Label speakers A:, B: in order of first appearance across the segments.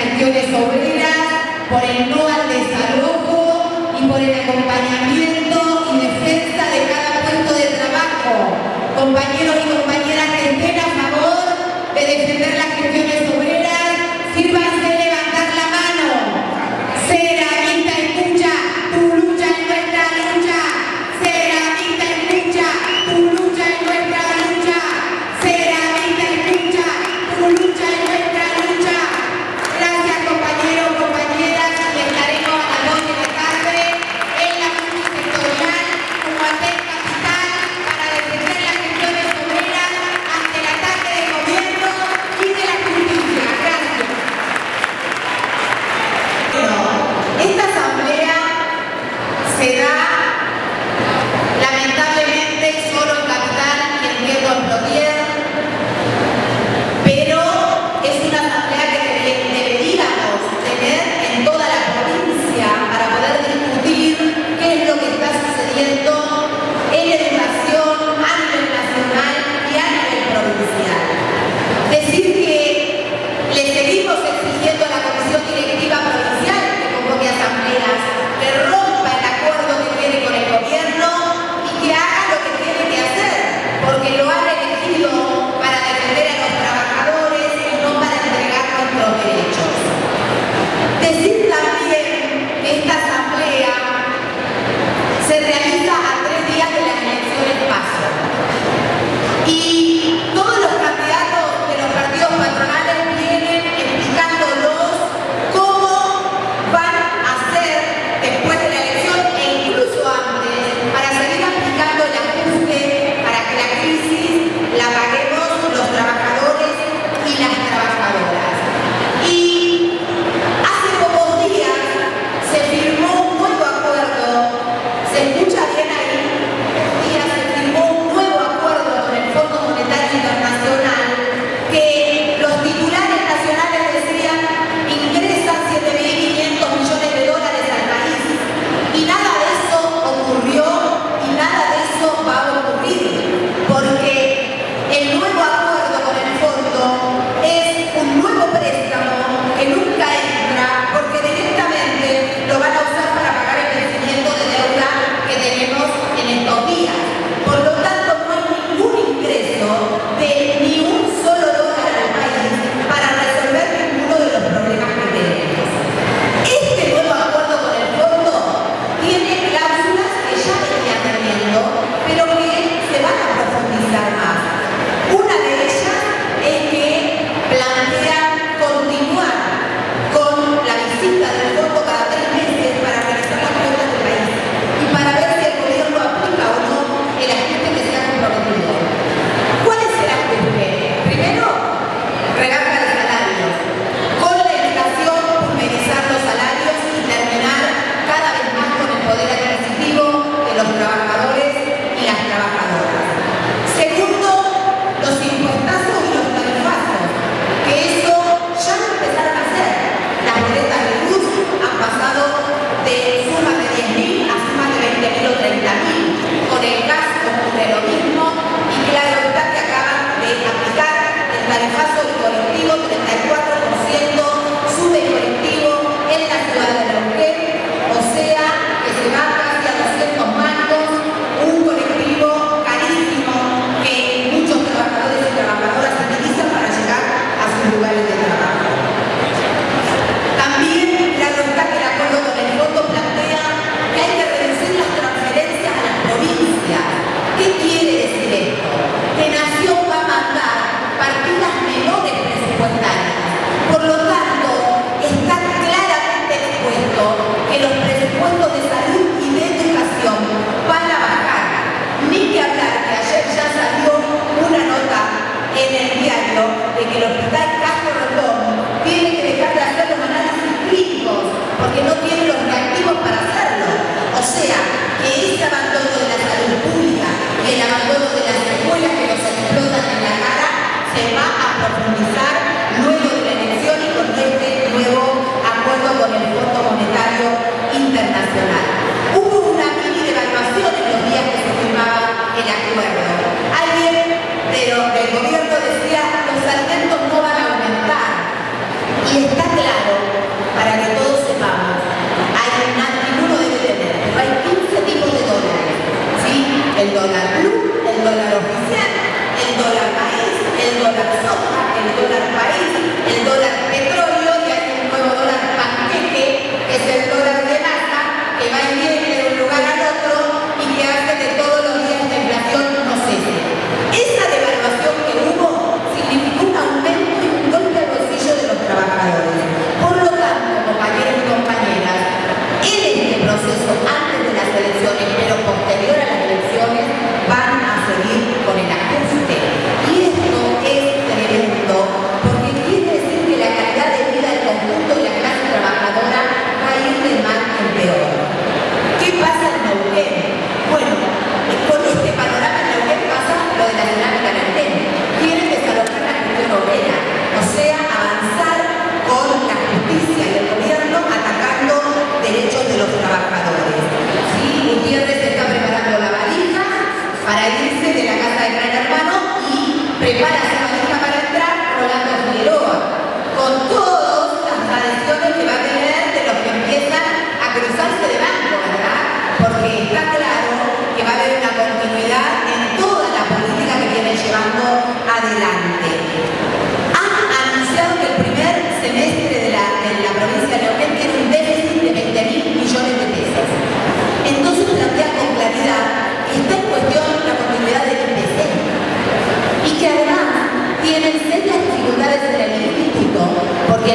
A: gestiones obreras, por el no al desalojo y por el acompañamiento y defensa de cada puesto de trabajo. Compañeros y compañeras,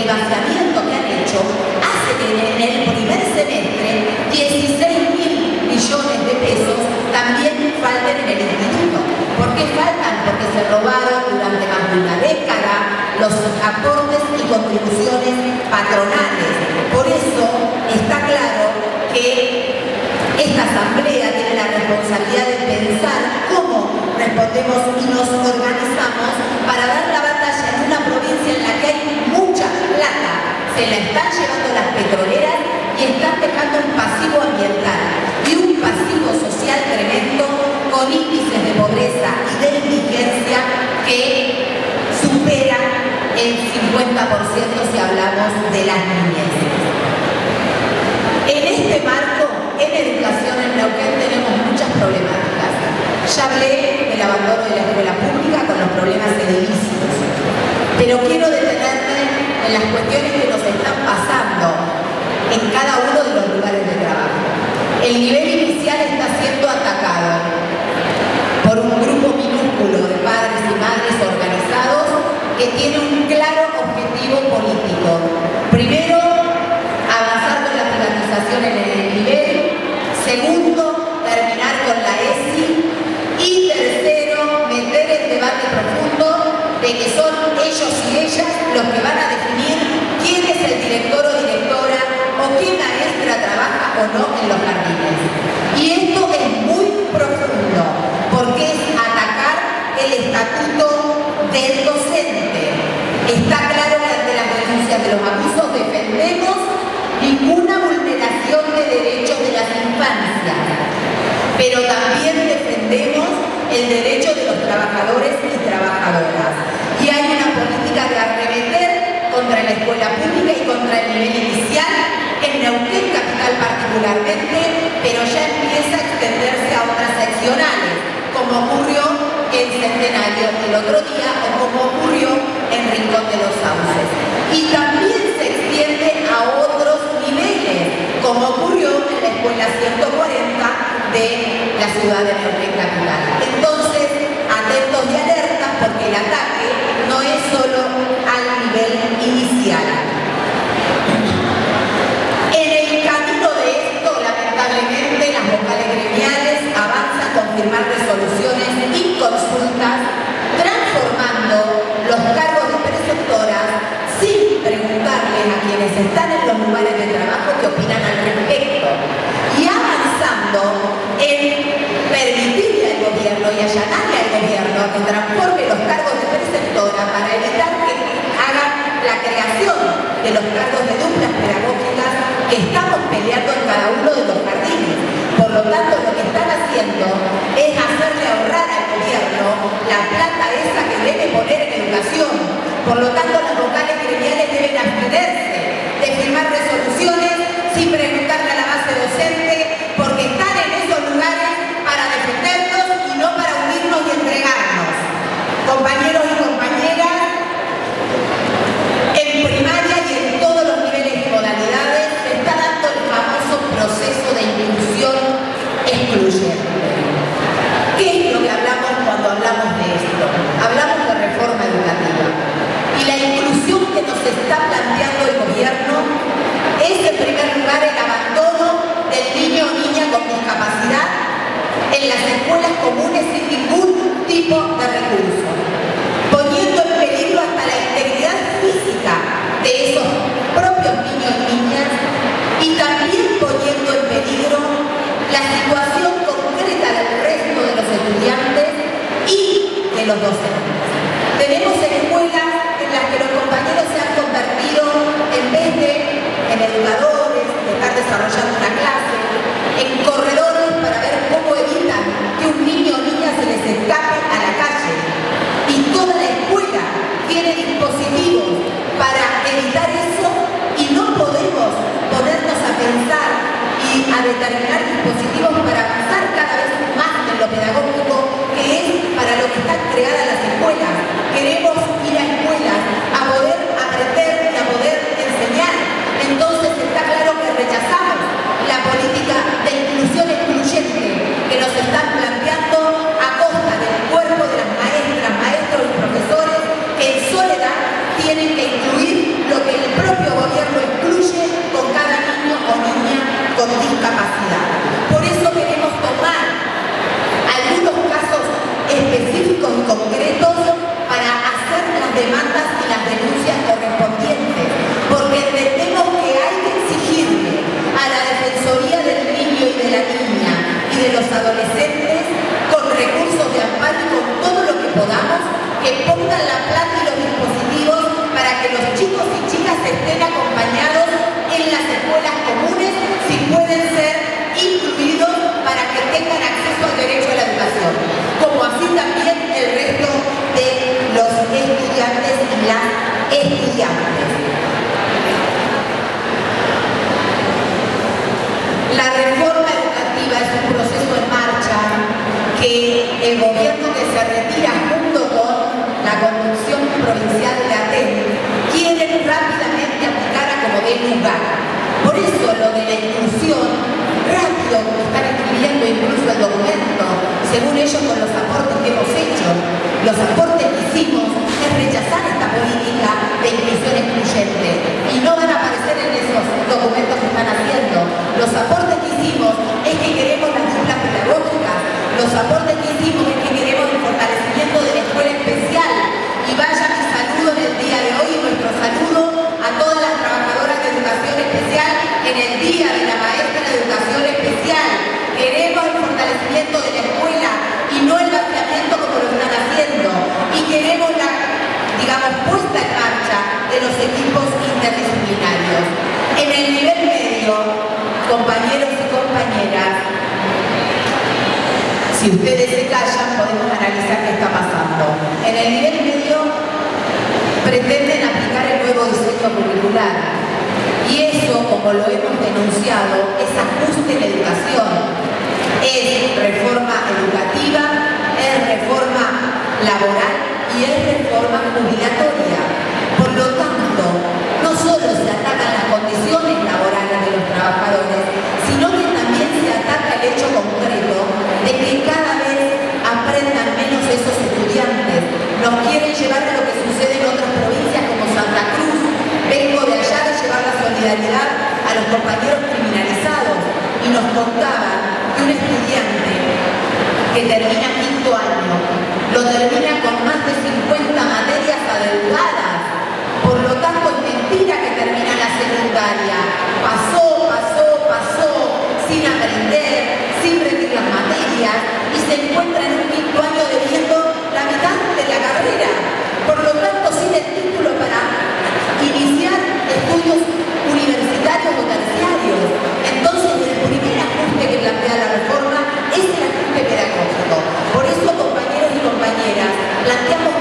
A: el vaciamiento que han hecho hace que en el primer semestre 16 mil millones de pesos también falten en el instituto. ¿Por qué faltan? Porque se robaron durante más de una década los aportes y contribuciones patronales. Por eso está claro que esta asamblea tiene la responsabilidad de pensar cómo respondemos y nos organizamos para dar la batalla en una provincia en la que hay mucha plata. Se la están llevando las petroleras y están dejando un pasivo ambiental y un pasivo social tremendo con índices de pobreza y de indigencia que superan el 50% si hablamos de las niñez. En este marco, en educación en Neuquén tenemos muchas problemáticas. Ya hablé del abandono de la escuela pública con los problemas edilicios, pero quiero detenerme en las cuestiones que nos están pasando en cada uno de los lugares de trabajo. El nivel inicial está siendo o no en los jardines. Y esto es muy profundo, porque es atacar el estatuto del docente. Está claro que ante las denuncias de los abusos defendemos ninguna vulneración de derechos de las infancias, pero también defendemos el derecho de los trabajadores y trabajadoras. Y hay una política de arremeter contra la escuela pública y contra el nivel inicial en Neuquén Capital particularmente, pero ya empieza a extenderse a otras seccionales, como ocurrió en Centenario el otro día o como ocurrió en Rincón de los Sauces. Y también se extiende a otros niveles, como ocurrió en la Escuela 140 de la ciudad de Neuquén Capital. Entonces, atentos y alertas porque el ataque no es solo al nivel inicial, en permitirle al gobierno y allanarle al gobierno que transforme los cargos de preceptora para evitar que hagan la creación de los cargos de duplas pedagógicas que estamos peleando en cada uno de los jardines. Por lo tanto, lo que están haciendo es hacerle ahorrar al gobierno la plata esa que debe poner en educación. Por lo tanto, las vocales gremiales deben abstenerse de firmar resoluciones sin preguntarle a la base docente, porque están en esos lugares para defendernos y no para unirnos y Compañeros Por eso queremos tomar algunos casos específicos y concretos para hacer las demandas y las denuncias correspondientes, porque entendemos que hay que exigirle a la Defensoría del Niño y de la Niña y de los adolescentes tengan acceso al derecho a la educación, como así también el resto de los estudiantes y las estudiantes. La reforma según ellos, con los aportes que hemos hecho. Los aportes que hicimos es rechazar esta política de inclusión excluyente y no van a aparecer en esos documentos que están haciendo. Los aportes que hicimos es que queremos las duplas pedagógicas, los aportes que hicimos es que queremos y curricular. Y eso, como lo hemos denunciado, es ajuste en educación, es reforma educativa, es reforma laboral y es reforma jubilatoria. Por lo tanto, no solo se atacan las condiciones laborales de los trabajadores, sino que también se ataca el hecho concreto de que cada compañeros criminalizados y nos contaba planteamos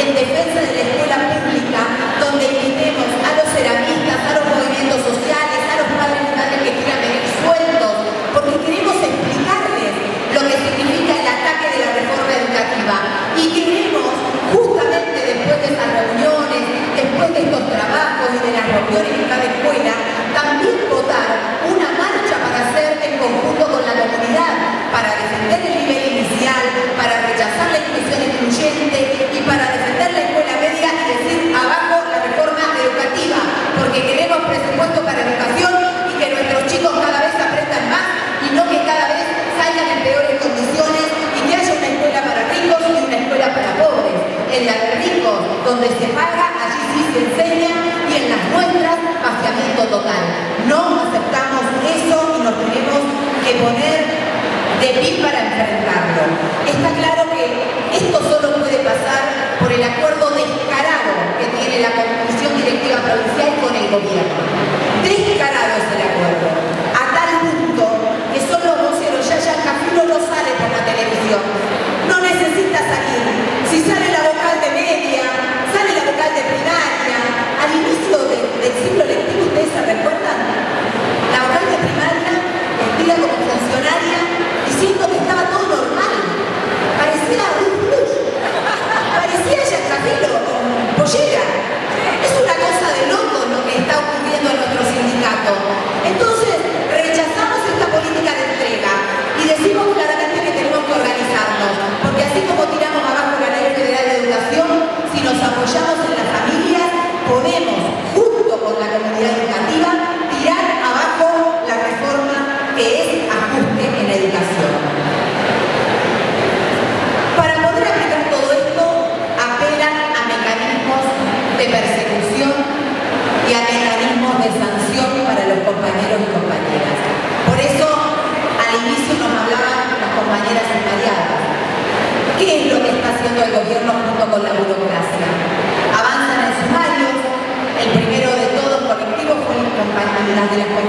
A: en defensa así enseña y en las nuestras vaciamiento total. No aceptamos eso y nos tenemos que poner de pie para enfrentarlo. Está claro que esto solo puede pasar por el acuerdo descarado que tiene la Comisión Directiva Provincial con el Gobierno. Descarado es el acuerdo. A tal punto que solo José Yaya Cafilo lo sale por la televisión. No necesita salir. Si sale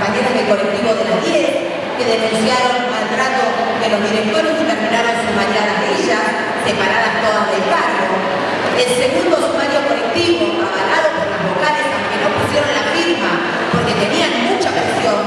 A: compañeras del colectivo de las 10 que denunciaron maltrato de los directores y terminaron sumariadas ellas, separadas todas del cargo. El segundo sumario colectivo, avalado por las vocales, aunque no pusieron la firma porque tenían mucha presión,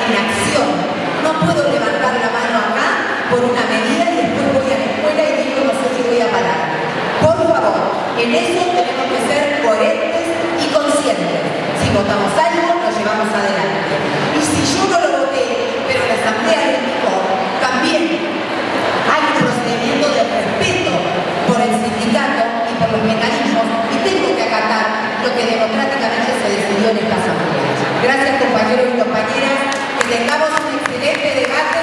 A: en acción. No puedo levantar la mano acá por una medida y después voy a la escuela y digo no sé si voy a parar. Por favor, en eso tenemos que ser coherentes y conscientes. Si votamos algo, lo llevamos adelante. Y si yo no lo voté, pero la Asamblea reivindicó, también hay un procedimiento de respeto por el sindicato y por los mecanismos y tengo que acatar lo que democráticamente se decidió en esta Asamblea. Gracias compañeros y compañeras que tengamos un excelente debate